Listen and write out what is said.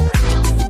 real, real.